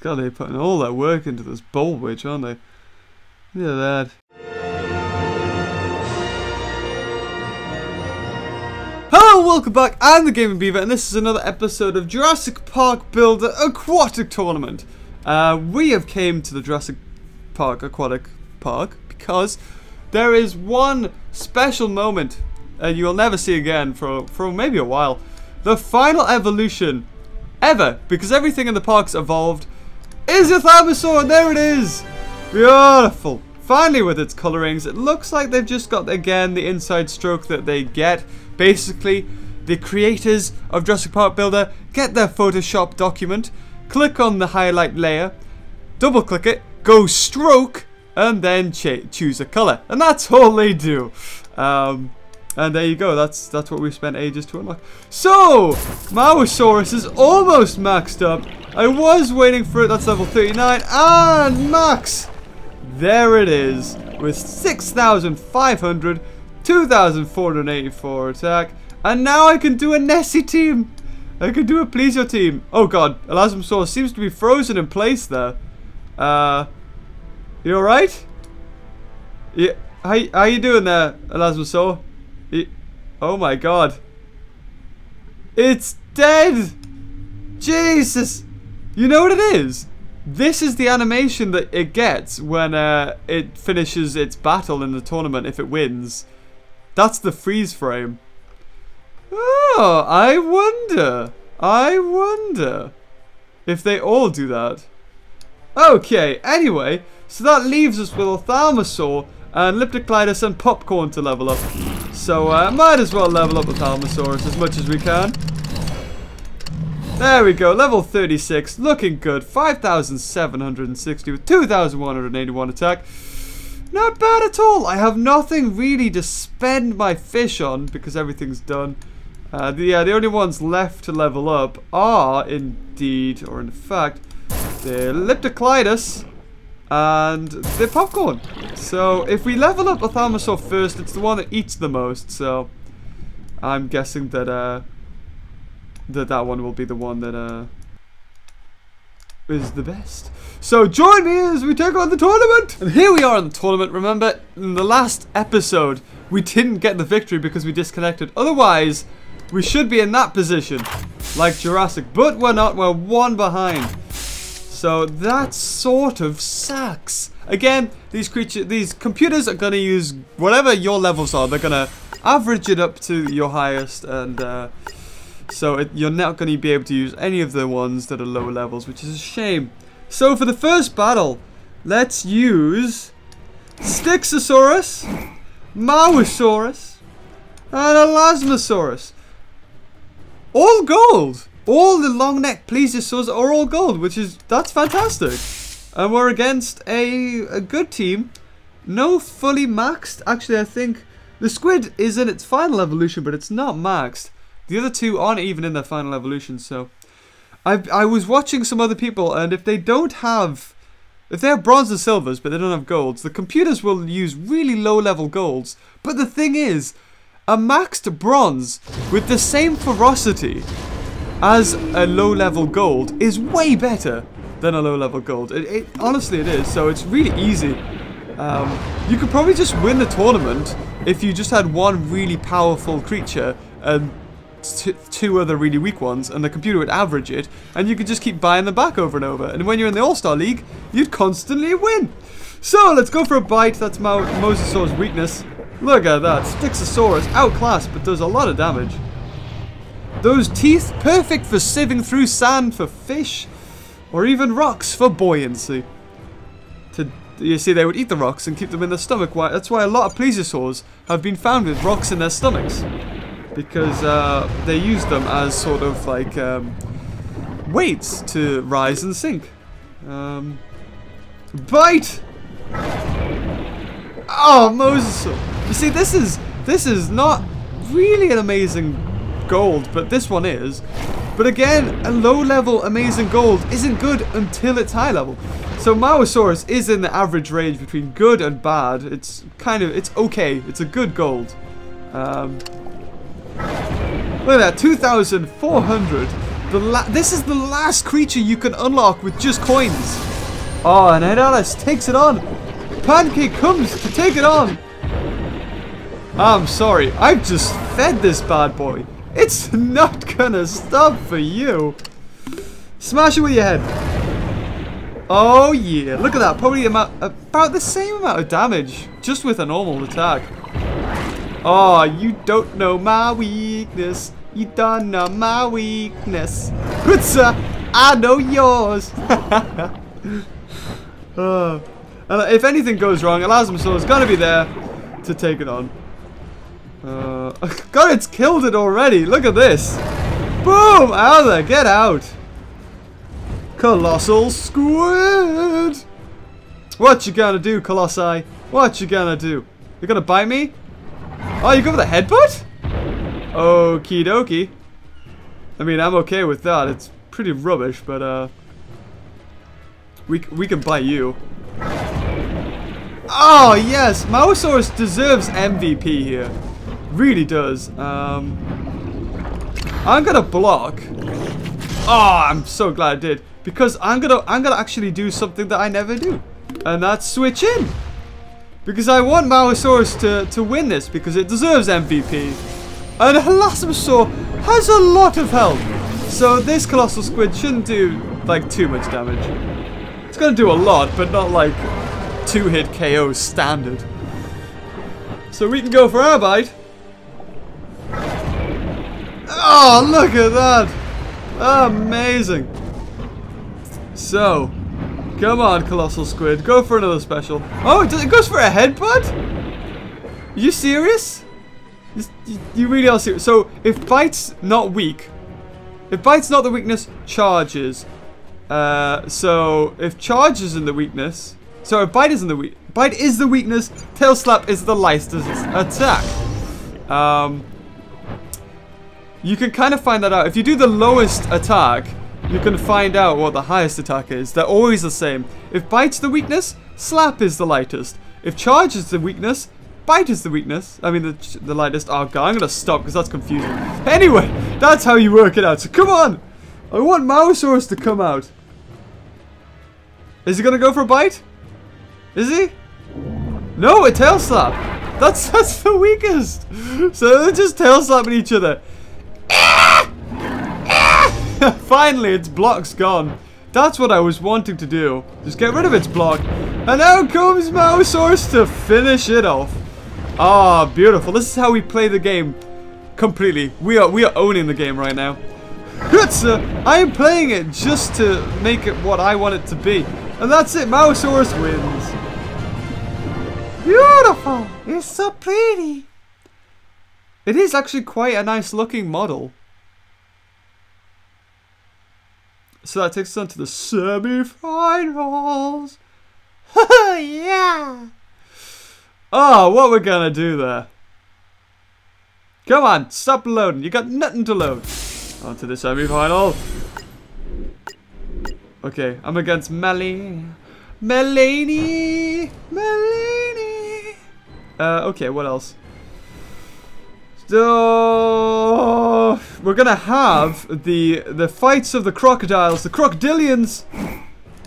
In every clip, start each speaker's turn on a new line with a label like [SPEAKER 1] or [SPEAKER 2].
[SPEAKER 1] God, they're putting all their work into this Bulwitch, aren't they? Look at that. Hello, welcome back. I'm the Gaming Beaver, and this is another episode of Jurassic Park Builder Aquatic Tournament. Uh, we have came to the Jurassic Park Aquatic Park because there is one special moment, and you will never see again for for maybe a while. The final evolution ever, because everything in the park's evolved, is a Thaumasaur, there it is! Beautiful. Finally with its colorings, it looks like they've just got, again, the inside stroke that they get. Basically, the creators of Jurassic Park Builder get their Photoshop document, click on the highlight layer, double click it, go stroke, and then choose a color. And that's all they do. Um, and there you go, that's that's what we spent ages to unlock. So, Mauisaurus is almost maxed up. I was waiting for it, that's level 39, and max! There it is, with 6,500, 2,484 attack, and now I can do a Nessie team! I can do a Plesio team. Oh god, Elasmosaurus seems to be frozen in place there. Uh, you alright? Yeah, how, how you doing there, Elasmosaurus? Oh my god. It's dead! Jesus! You know what it is? This is the animation that it gets when uh, it finishes its battle in the tournament if it wins. That's the freeze frame. Oh, I wonder. I wonder if they all do that. Okay, anyway, so that leaves us with Ophthalmosaur and Leptocleidus and Popcorn to level up. So uh, might as well level up with Halmosaurus as much as we can. There we go, level 36, looking good. 5,760 with 2,181 attack. Not bad at all. I have nothing really to spend my fish on because everything's done. Uh, the, yeah, the only ones left to level up are indeed, or in fact, the Leptocleidus and the popcorn. So if we level up Ophthalmosaur first, it's the one that eats the most. So I'm guessing that uh, that that one will be the one that uh, is the best. So join me as we take on the tournament. And here we are in the tournament. Remember, in the last episode, we didn't get the victory because we disconnected. Otherwise, we should be in that position, like Jurassic. But we're not. We're one behind. So that sort of sucks. Again, these creatures, these computers are to use whatever your levels are. They're to average it up to your highest, and uh, so it, you're not going to be able to use any of the ones that are lower levels, which is a shame. So for the first battle, let's use Styxosaurus, Mauisaurus, and Elasmosaurus. All gold! All the long neck plesiosaurs are all gold, which is, that's fantastic. And we're against a, a good team. No fully maxed. Actually, I think the squid is in its final evolution, but it's not maxed. The other two aren't even in their final evolution, so... I, I was watching some other people, and if they don't have... If they have bronze and silvers, but they don't have golds, the computers will use really low-level golds. But the thing is, a maxed bronze with the same ferocity as a low level gold is way better than a low level gold. It, it honestly it is. So it's really easy. Um, you could probably just win the tournament if you just had one really powerful creature and two other really weak ones, and the computer would average it, and you could just keep buying them back over and over. And when you're in the All-Star League, you'd constantly win. So let's go for a bite. That's Mo Mosasaur's weakness. Look at that. Styxosaurus outclassed, but does a lot of damage. Those teeth, perfect for sieving through sand for fish, or even rocks for buoyancy. To, you see, they would eat the rocks and keep them in their stomach. That's why a lot of plesiosaurs have been found with rocks in their stomachs. Because uh, they use them as sort of like um, weights to rise and sink. Um, bite! Oh, Moses! You see, this is this is not really an amazing gold, but this one is. But again, a low-level amazing gold isn't good until it's high level. So Mauisaurus is in the average range between good and bad. It's kind of, it's okay. It's a good gold. Um, look at that, 2,400. The this is the last creature you can unlock with just coins. Oh, and Ed Alice takes it on. Pancake comes to take it on. I'm sorry, I've just fed this bad boy. It's not gonna stop for you. Smash it with your head. Oh yeah, look at that. Probably about the same amount of damage, just with a normal attack. Oh, you don't know my weakness. You don't know my weakness. Pizza, I know yours. uh, if anything goes wrong, Elasmosaur is gonna be there to take it on. Uh, God, it's killed it already. Look at this. Boom! Out of there. Get out. Colossal Squid! What you gonna do, Colossi? What you gonna do? You gonna bite me? Oh, you go with a headbutt? Okie dokie. I mean, I'm okay with that. It's pretty rubbish, but, uh... We, we can bite you. Oh, yes! Mauisaurus deserves MVP here. Really does. Um, I'm gonna block. Oh, I'm so glad I did. Because I'm gonna I'm gonna actually do something that I never do. And that's switch in. Because I want Mauisaurus to, to win this because it deserves MVP. And Halasmosaur has a lot of health. So this Colossal Squid shouldn't do like too much damage. It's gonna do a lot, but not like two hit KO standard. So we can go for our bite. Oh, look at that! Amazing! So, come on, Colossal Squid. Go for another special. Oh, it goes for a headbutt? Are you serious? You really are serious. So, if Bite's not weak, if Bite's not the weakness, charges. Uh, so, if charge is in the weakness, so if Bite is in the weak, Bite is the weakness, Tail Slap is the lightest attack. Um, you can kind of find that out. If you do the lowest attack, you can find out what the highest attack is. They're always the same. If Bite's the weakness, Slap is the lightest. If Charge is the weakness, Bite is the weakness. I mean, the, the lightest. Oh, God, I'm going to stop because that's confusing. Anyway, that's how you work it out. So come on. I want Mauisaurus to come out. Is he going to go for a bite? Is he? No, a tail slap. That's that's the weakest. So they're just tail slapping each other. Finally, its block's gone. That's what I was wanting to do. Just get rid of its block. And now comes Mauisaurus to finish it off. Ah, oh, beautiful. This is how we play the game completely. We are we are owning the game right now. I am playing it just to make it what I want it to be. And that's it. Mauisaurus wins. Beautiful. It's so pretty. It is actually quite a nice looking model. So that takes us on to the semi-finals. yeah. Oh, what we're gonna do there? Come on, stop loading. You got nothing to load. On to the semi-final. Okay, I'm against Melly. Melanie. Melanie. Uh, okay, what else? So we're gonna have the the fights of the crocodiles, the crocodilians.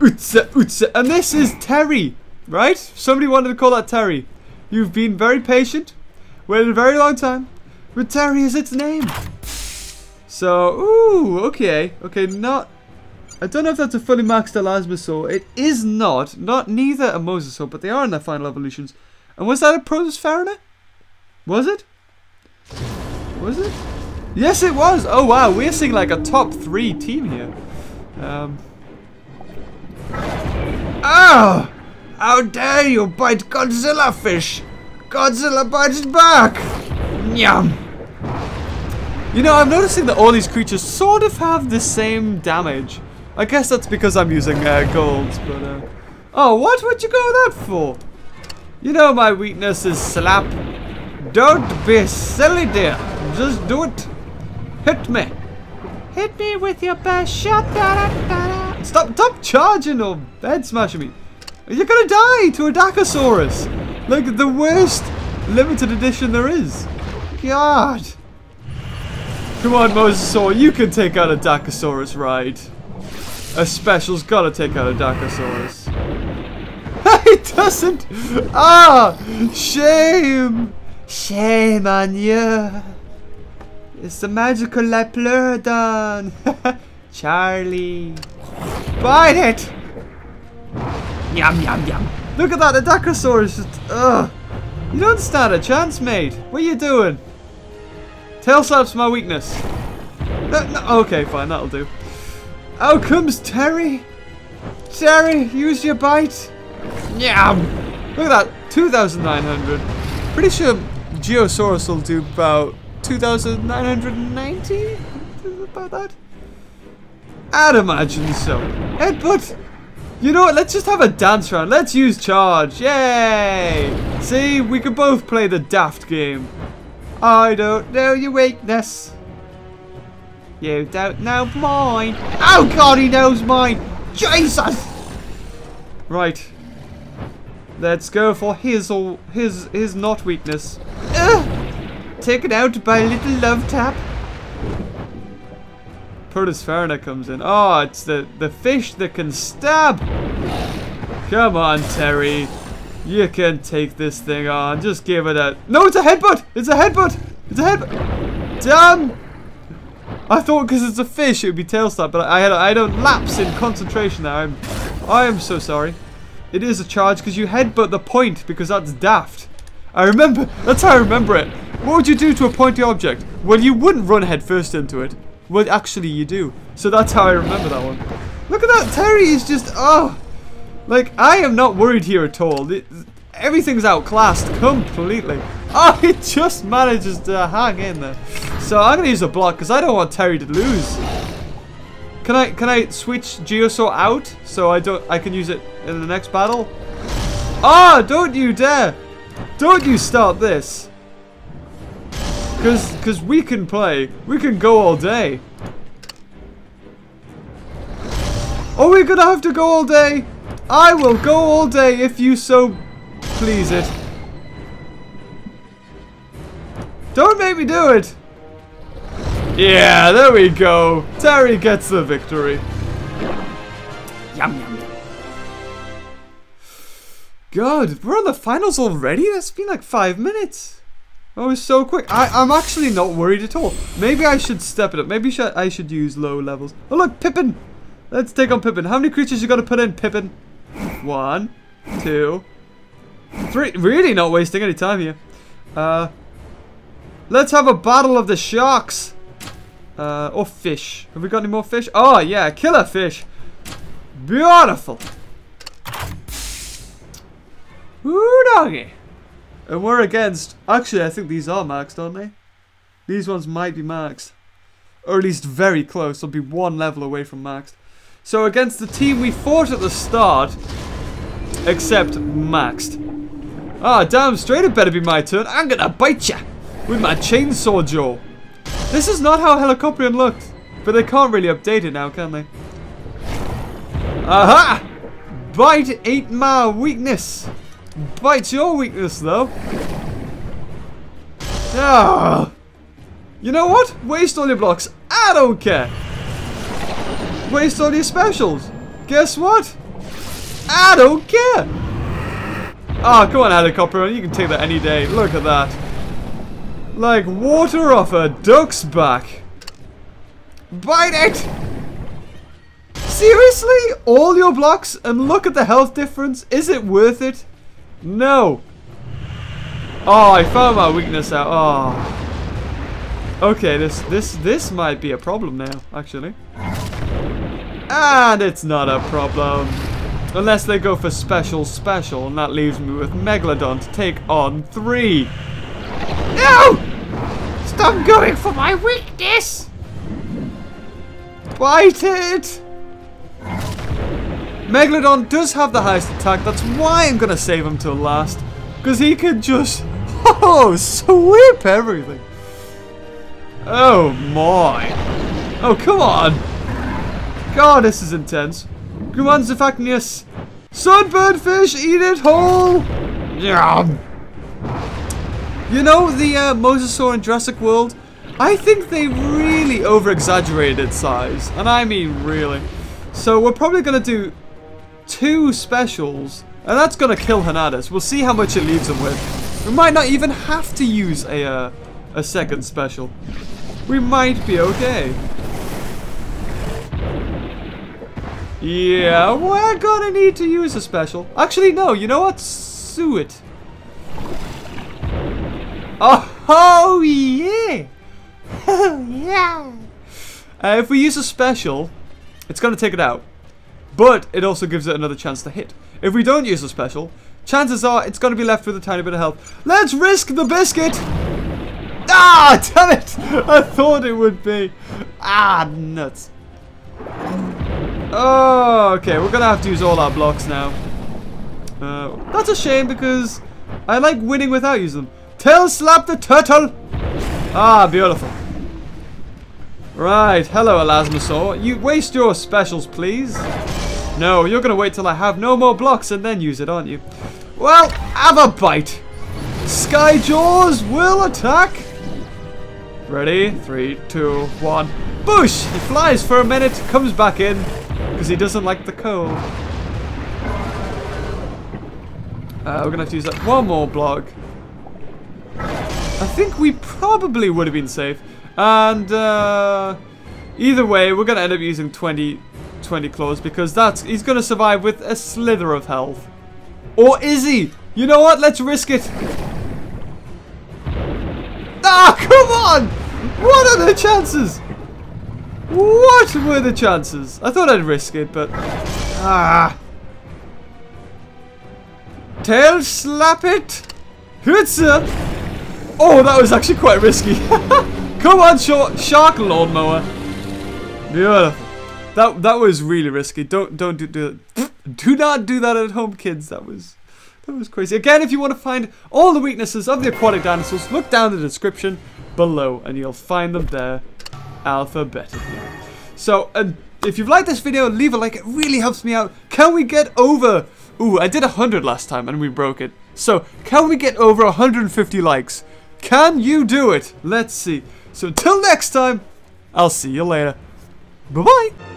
[SPEAKER 1] Utsa, utsa. And this is Terry, right? Somebody wanted to call that Terry. You've been very patient, waited a very long time, but Terry is its name. So, ooh, okay, okay, not. I don't know if that's a fully maxed Elasmosaur. It is not, not neither a Mosasaur, but they are in their final evolutions. And was that a Protoss Was it? Was it? Yes, it was. Oh, wow. We're seeing like a top three team here. Um. Ah! How dare you bite Godzilla fish! Godzilla bites back! Nyam! You know, I'm noticing that all these creatures sort of have the same damage. I guess that's because I'm using uh, golds, but uh... Oh, what would you go with that for? You know my weakness is slap. Don't be silly, dear. Just do it. Hit me. Hit me with your best shot. Da, da, da, stop, stop charging or head smashing me. You're gonna die to a Dakosaurus. Like the worst limited edition there is. God. Come on, Mosasaur, you can take out a Dakosaurus, right? A special's gotta take out a Dakosaurus. he doesn't! Ah! Shame! Shame on you! It's the magical Liopleurodon! Charlie! Bite it! Yum yum yum! Look at that, the Dakosaurus just... Ugh! You don't stand a chance, mate! What are you doing? Tail slap's my weakness. No, no, okay, fine, that'll do. Out comes Terry. Terry, use your bite. Yum. Look at that, 2,900. Pretty sure Geosaurus will do about 2,990? About that? I'd imagine so. Headbutt. You know what, let's just have a dance round. Let's use charge. Yay! See, we can both play the daft game. I don't know your weakness. You don't know mine. Oh god, he knows mine. Jesus! Right. Let's go for his or his his not weakness. Taken out by little love tap. Protosphyraena comes in. Oh, it's the, the fish that can stab. Come on, Terry. You can take this thing on. Just give it a... No, it's a headbutt! It's a headbutt! It's a headbutt! Damn! I thought because it's a fish it would be tail slap, but I had a, I had a lapse in concentration there. I'm, I am so sorry. It is a charge because you headbutt the point because that's daft. I remember, that's how I remember it. What would you do to a pointy object? Well, you wouldn't run headfirst into it. Well, actually you do. So that's how I remember that one. Look at that, Terry is just, oh. Like, I am not worried here at all. It, everything's outclassed completely. Oh, it just manages to hang in there. So I'm gonna use a block because I don't want Terry to lose. Can I can I switch Geosaur out so I don't I can use it in the next battle? Ah, oh, don't you dare! Don't you start this. Cause cause we can play. We can go all day. Are we gonna have to go all day? I will go all day if you so please it. Don't make me do it! Yeah, there we go. Terry gets the victory. Yum, yum, yum. God, we're on the finals already? That's been like five minutes. That was so quick. I, I'm actually not worried at all. Maybe I should step it up. Maybe I should use low levels. Oh, look, Pippin. Let's take on Pippin. How many creatures you got to put in, Pippin? One, two, three. Really not wasting any time here. Uh, let's have a battle of the sharks. Uh, or fish. Have we got any more fish? Oh, yeah, killer fish. Beautiful. Ooh, doggy. And we're against... Actually, I think these are maxed, aren't they? These ones might be maxed. Or at least very close. They'll be one level away from maxed. So against the team we fought at the start, except maxed. Ah, damn straight it better be my turn. I'm gonna bite ya with my chainsaw jaw. This is not how Helicoprion looked, but they can't really update it now, can they? Aha! Bite ain't my weakness. Bite's your weakness, though. Ah! You know what? Waste all your blocks. I don't care waste all your specials. Guess what? I don't care. Ah, oh, come on, helicopter. You can take that any day. Look at that. Like water off a duck's back. Bite it! Seriously? All your blocks and look at the health difference? Is it worth it? No. Oh, I found my weakness out. Oh. Okay, this this this might be a problem now, actually. And it's not a problem. Unless they go for special special, and that leaves me with Megalodon to take on three. No! Stop going for my weakness! Bite it! Megalodon does have the highest attack, that's why I'm gonna save him till last. Because he can just, oh, sweep everything. Oh my. Oh, come on. God, this is intense. Xiphactinus. Sunburned fish, eat it whole. Yum. You know the uh, Mosasaur in Jurassic World? I think they really over-exaggerated size. And I mean really. So we're probably going to do two specials. And that's going to kill Hernandez. We'll see how much it leaves him with. We might not even have to use a, uh, a second special. We might be okay. Yeah, we're gonna need to use a special. Actually, no, you know what? Sue it. Oh, oh yeah! Yeah! Uh, if we use a special, it's gonna take it out. But it also gives it another chance to hit. If we don't use a special, chances are it's gonna be left with a tiny bit of health. Let's risk the biscuit! Ah, damn it! I thought it would be. Ah, nuts. Oh, okay, we're gonna have to use all our blocks now. Uh, that's a shame because I like winning without using them. Tail slap the turtle! Ah, beautiful. Right, hello Elasmosaur. You waste your specials, please. No, you're gonna wait till I have no more blocks and then use it, aren't you? Well, have a bite. Sky Jaws will attack. Ready? Three, two, one. Boosh! He flies for a minute, comes back in, because he doesn't like the cold. Uh, we're to have to use that one more block. I think we probably would have been safe. And uh, either way, we're going to end up using 20, 20 claws because that's he's going to survive with a slither of health. Or is he? You know what? Let's risk it. Ah, come on! What are the chances? What were the chances? I thought I'd risk it, but... Ah. Tail slap it. Hitsa. Oh, that was actually quite risky. Come on, sh shark lawnmower. Beautiful. That that was really risky. Don't don't do do do not do that at home, kids. That was that was crazy. Again, if you want to find all the weaknesses of the aquatic dinosaurs, look down in the description below and you'll find them there alphabetically. So, uh, if you've liked this video, leave a like. It really helps me out. Can we get over... Ooh, I did 100 last time and we broke it. So, can we get over 150 likes? Can you do it? Let's see. So, until next time, I'll see you later. Bye-bye.